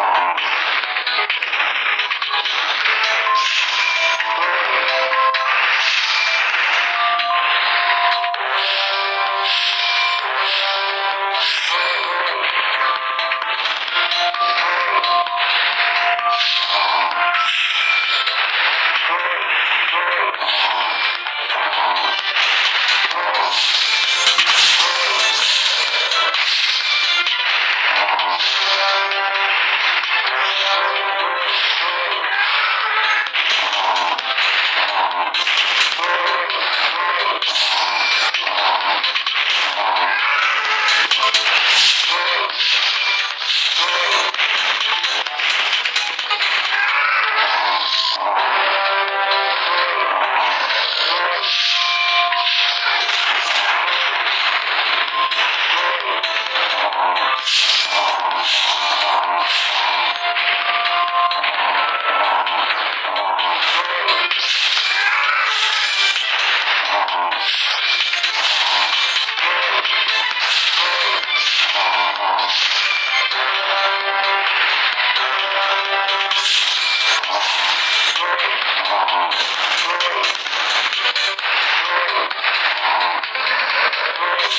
Oh, Oh,